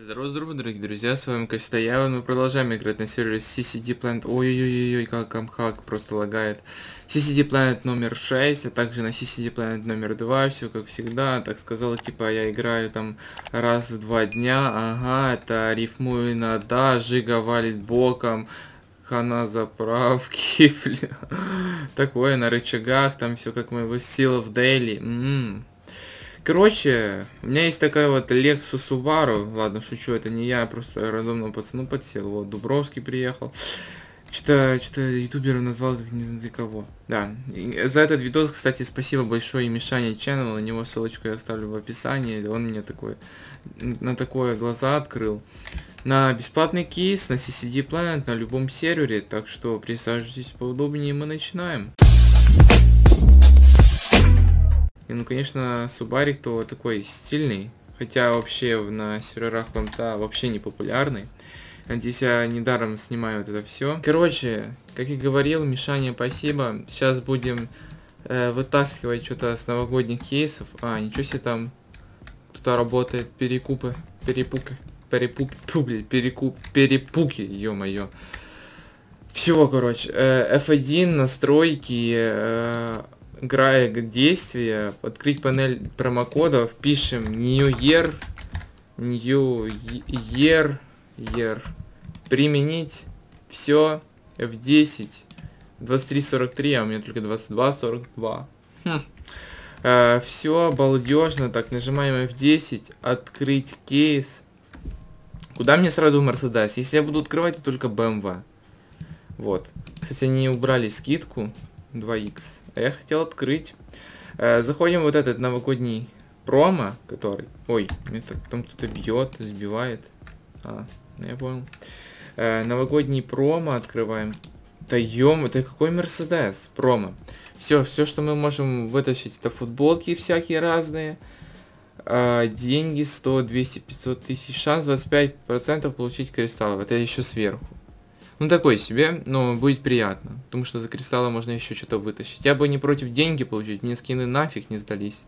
Здорово, здорово, дорогие друзья, с вами Костяян, мы продолжаем играть на сервере CCD Planet, ой-ой-ой, как Амхак просто лагает. CCD Planet номер 6, а также на CCD Planet номер 2, все как всегда, так сказал, типа я играю там раз в два дня, ага, это рифмую на да, Жига валит боком, хана заправки, бля. Такое на рычагах, там все как мы сила в дейли. М-м. Короче, у меня есть такая вот Lexus Subaru. Ладно, шучу, это не я, просто рандомному пацану подсел. Вот, Дубровский приехал. Что-то, что-то ютубера назвал как не знаю кого. Да. И за этот видос, кстати, спасибо большое и Мишане Channel. На него ссылочку я оставлю в описании. Он мне такой, на такое глаза открыл. На бесплатный кейс, на CCD Planet, на любом сервере. Так что присаживайтесь поудобнее, и мы начинаем. И, ну, конечно, Субарик то такой стильный, хотя вообще на серверах Ламта вообще не популярный. Надеюсь, я недаром снимаю вот это все. Короче, как и говорил, Мишаня, спасибо. Сейчас будем э, вытаскивать что-то с новогодних кейсов. А, ничего себе там кто-то работает, перекупы, перепуки, перепуки, блин, перекуп, перепуки, ё-моё. Всего, короче, э, F1, настройки, э, играя действие, открыть панель промокодов, пишем New Year, New Year, Year, применить, все, F10, 23.43, а у меня только 22.42. Хм. Э, все балдежно, так, нажимаем F10, открыть кейс. Куда мне сразу Мерседес? Если я буду открывать, то только BMW. Вот. Кстати, они убрали скидку 2х. А я хотел открыть. Э, заходим вот этот новогодний промо, который... Ой, мне так там кто-то бьет, сбивает. А, ну я понял. Э, новогодний промо открываем. Да ем, это какой Мерседес? Промо. Все, все, что мы можем вытащить, это футболки всякие разные. Э, деньги 100, 200, 500 тысяч. Шанс 25% получить кристаллов. Это еще сверху. Ну, такой себе, но будет приятно. Потому что за кристаллы можно еще что-то вытащить. Я бы не против деньги получить, мне скины нафиг не сдались.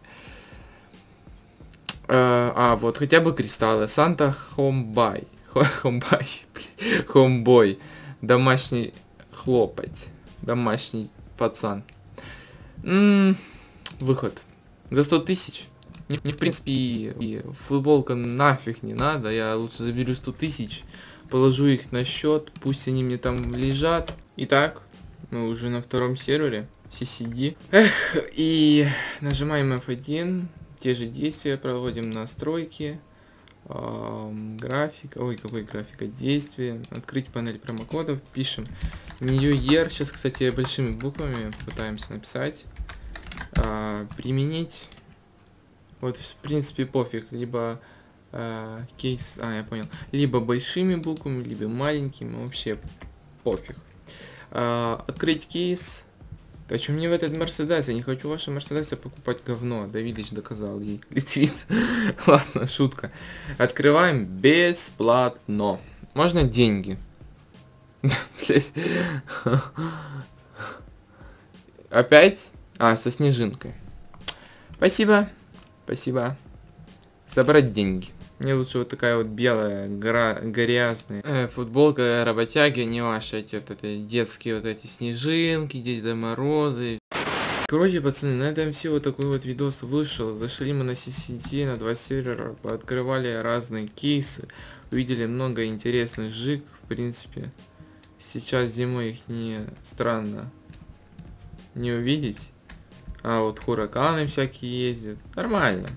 А, а вот, хотя бы кристаллы. Санта Хомбай. Хомбай. Хомбой. Домашний хлопать. Домашний пацан. М -м, выход. За 100 тысяч. Мне, в принципе, и футболка нафиг не надо. Я лучше заберу 100 тысяч положу их на счет, пусть они мне там лежат. Итак, мы уже на втором сервере, CCD. Эх, и нажимаем F1, те же действия проводим настройки, эм, график, ой, какой графика, действия, открыть панель промокодов, пишем New Year, сейчас, кстати, большими буквами пытаемся написать, э, применить, вот, в принципе, пофиг, либо э, кейс, а, я понял, либо большими буквами, либо маленькими, вообще пофиг. Э, открыть кейс. Что мне в этот Мерседес? Я не хочу ваши Мерседесы покупать говно. Давидыч доказал ей. Литвит. Ладно, шутка. Открываем бесплатно. Можно деньги. Опять? А, со снежинкой. Спасибо. Спасибо. Собрать деньги. Мне лучше вот такая вот белая, гора, грязная э, футболка работяги, не ваши эти вот это, детские вот эти снежинки, Деда Морозы. Короче, пацаны, на этом все вот такой вот видос вышел. Зашли мы на CCT, на два сервера, открывали разные кейсы, увидели много интересных жиг, в принципе. Сейчас зимой их не странно не увидеть. А вот хураканы всякие ездят. Нормально.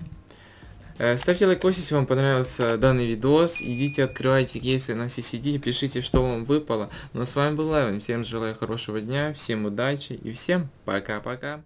Э, ставьте лайкос, если вам понравился данный видос. Идите, открывайте кейсы на CCD, пишите, что вам выпало. Ну а с вами был Лайвен. Всем желаю хорошего дня, всем удачи и всем пока-пока.